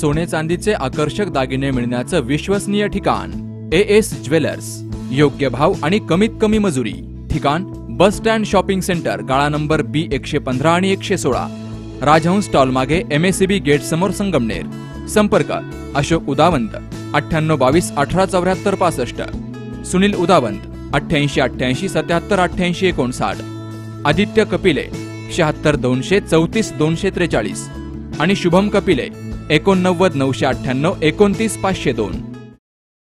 सोने चांदीचे आकर्षक दागिने मिळण्याचं विश्वसनीय ठिकाण. ए एस ज्वेलर्स योग्य भाव आणि कमीत कमी मजुरी. ठिकाण बस स्टँड शॉपिंग सेंटर गाळा नंबर बी एकशे पंधरा आणि एकशे सोळा. राजहंस स्टॉल मागे एम एस बी गेट समोर संगमनेर. संपर्क अशोक उदावंत अठ्ठ्याण्णव बावीस अठरा चौऱ्याहत्तर पासष्ट. सुनील उदावंत अठ्ठ्याऐंशी अठ्ठ्याऐंशी सत्याहत्तर अठ्ठ्याऐंशी एकोणसाठ. आदित्य कपिले शहात्तर दोनशे चौतीस दोनशे त्रेचाळीस. आणि शुभम कपिले एकोणनव्वद नऊशे अठ्ठ्याण्णव एकोणतीस पाचशे दोन.